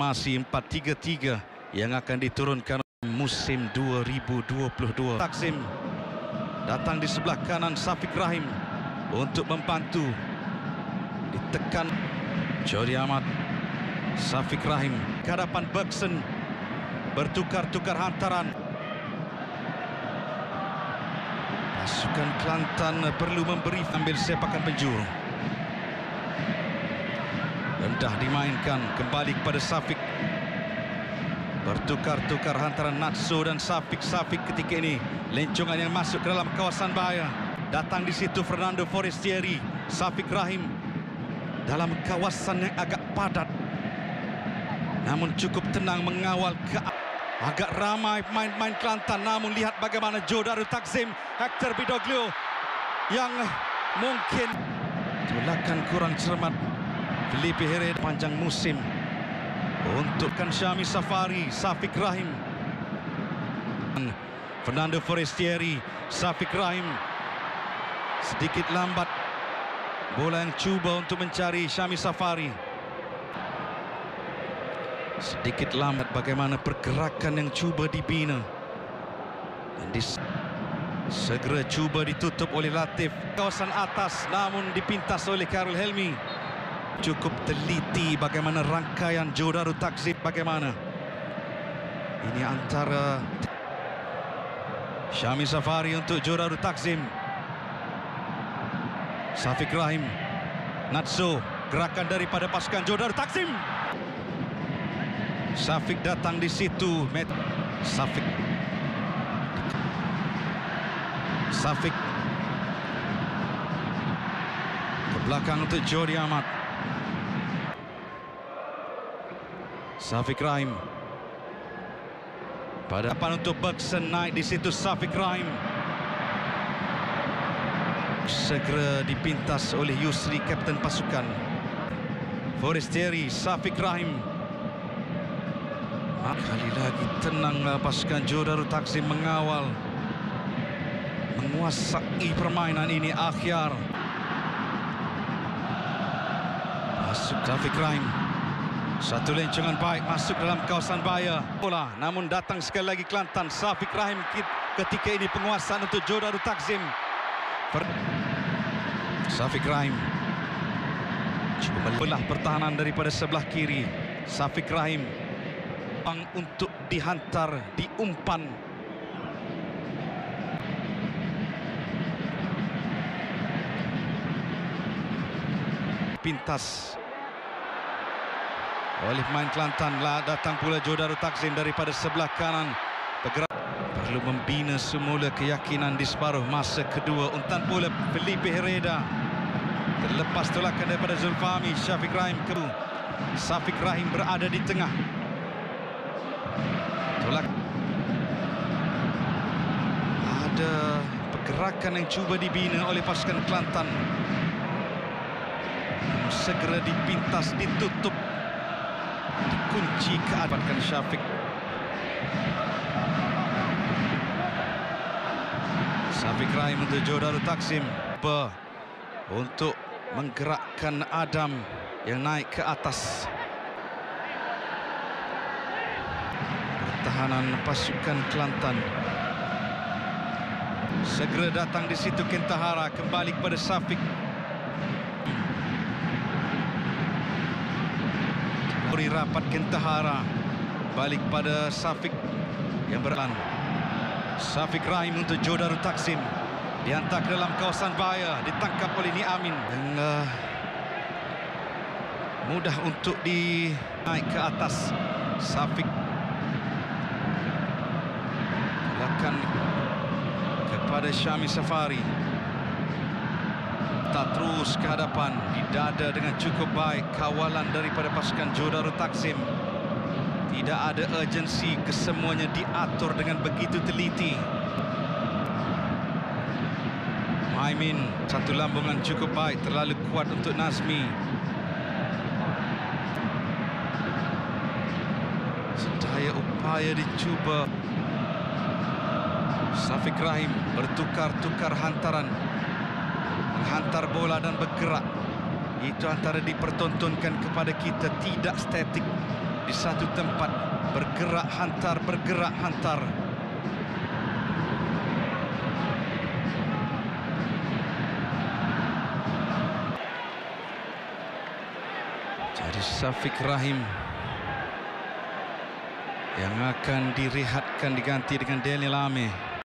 Masih 4-3-3 yang akan diturunkan musim 2022. Taksim datang di sebelah kanan Safiq Rahim untuk membantu ditekan Jody Ahmad. Safiq Rahim ke hadapan Bergson bertukar-tukar hantaran. Pasukan Kelantan perlu memberi ambil sepakan penjuru rendah dimainkan kembali kepada Safiq. Bertukar-tukar antara Natso dan Safiq. Ketika ini lencongan yang masuk ke dalam kawasan bahaya. Datang di situ Fernando Forestieri Safiq Rahim. Dalam kawasan yang agak padat. Namun cukup tenang mengawal ke agak ramai pemain-pemain Kelantan. Namun lihat bagaimana Joe Darul Takzim Hector Bidoglio yang mungkin tolakan kurang cermat Felipe Herrera panjang musim. Untukkan Syami Safari Safiq Rahim. Fernando Forestieri Safiq Rahim. Sedikit lambat. Bola yang cuba untuk mencari Syami Safari. Sedikit lambat bagaimana pergerakan yang cuba dibina. Dan dis segera cuba ditutup oleh Latif. Kawasan atas namun dipintas oleh Karul Helmi cukup teliti bagaimana rangkaian Jodaru Takzib bagaimana ini antara Syami Safari untuk Jodaru Takzim Safiq Rahim Natso gerakan daripada pasukan Jodaru Takzim Safiq datang di situ. Safiq. Safiq. Ke belakang untuk Jody Ahmad. Safiq Rahim. Pada depan untuk Bergson naik di situ Safiq Rahim. Segera dipintas oleh Yusri, kapten pasukan. Forestieri, Safiq Rahim. Kali lagi tenang pasukan Jodaru Taksim mengawal menguasai permainan ini akhir masuk Taufik Rahim satu lencongan baik masuk dalam kawasan bahaya. Bola namun datang sekali lagi Kelantan. Safiq Rahim ketika ini penguasaan untuk Jodaru Takzim. Safiq Rahim. Membelah pertahanan daripada sebelah kiri. Safiq Rahim. Untuk dihantar di umpan pintas oleh pemain Kelantan lah datang pula Jodaru Takzim daripada sebelah kanan. Bergerak perlu membina semula keyakinan di separuh masa kedua. Untan pula Felipe Herrera. Terlepas tolakan daripada Zulfami Syafiq Rahim ke Syafiq Rahim berada di tengah. Tolak ada pergerakan yang cuba dibina oleh pasukan Kelantan. Segera dipintas ditutup dikunci keadaan Syafiq. Syafiq Rahim untuk Jodaru Taksim. Untuk menggerakkan Adam yang naik ke atas. Pertahanan pasukan Kelantan. Segera datang di situ Kentahara. Kembali kepada Syafiq beri rapat Kentahara. Balik pada Syafiq yang berlan Syafiq Rahim untuk Jodaru Taksim. Dihantar ke dalam kawasan bahaya. Ditangkap oleh Ni Amin. Yang uh, mudah untuk dinaik ke atas. Syafiq belakang kepada Syami Safari tak terus ke hadapan. Di dada dengan cukup baik kawalan daripada pasukan Jodaru Taksim. Tidak ada urgensi kesemuanya diatur dengan begitu teliti. Maimin satu lambungan cukup baik terlalu kuat untuk Nazmi. Sedaya upaya dicuba. Safiq Rahim bertukar-tukar hantaran menghantar bola dan bergerak. Itu antara dipertontonkan kepada kita. Tidak statik. Di satu tempat. Bergerak hantar bergerak hantar. Jadi Syafiq Rahim yang akan direhatkan diganti dengan Daniel Ameh